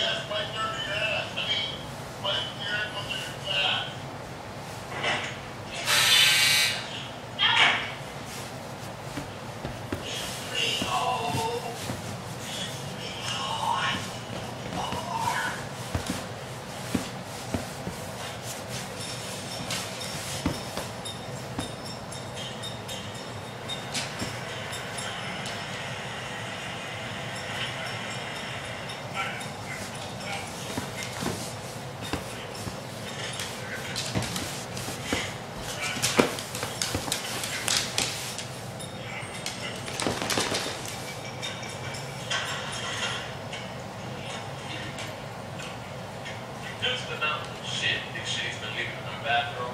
Yes, wipe your ass. I mean, wipe To the shit Big Shitty's been leaving in our bathrooms,